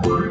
Bye.